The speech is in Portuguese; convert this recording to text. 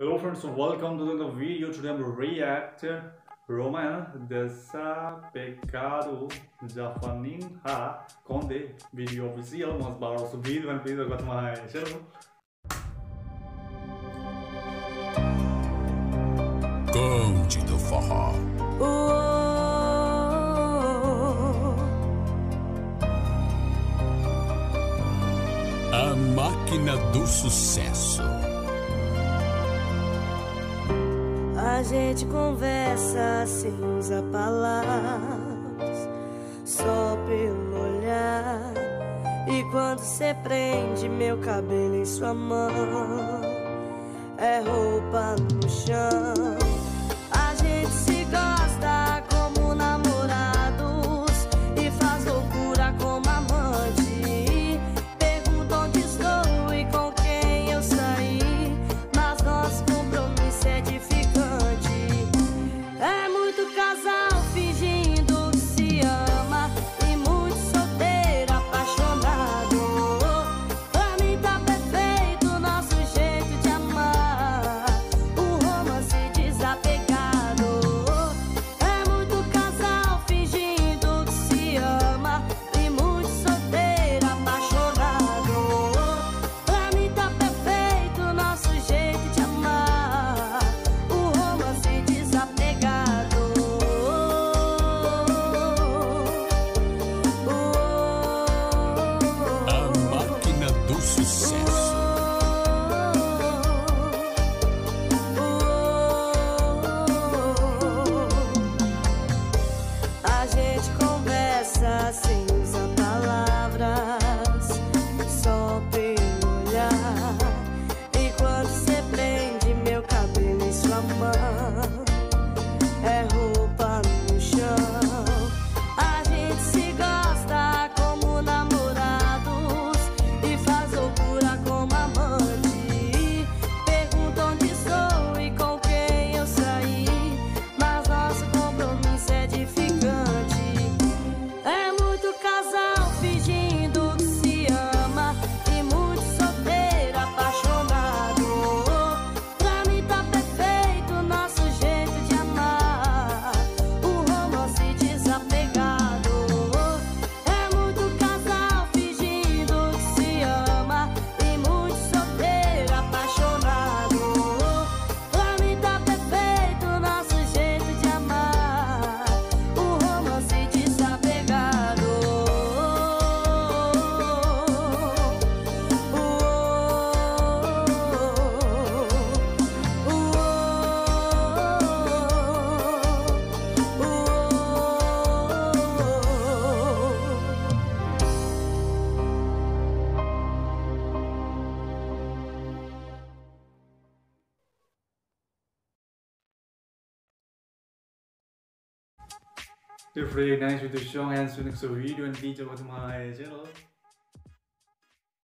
Hello friends, welcome to another video. Today I'm react Roman Desapegado da Faninha com the video oficial. Mas para o vídeo, vem pedir agora mais. Chegou. Conde do Forró. A máquina do sucesso. A gente conversa sem usar palavras, só pelo olhar. E quando você prende meu cabelo em sua mão, é roupa no chão. Still really nice with the song and so next video and detail with my channel.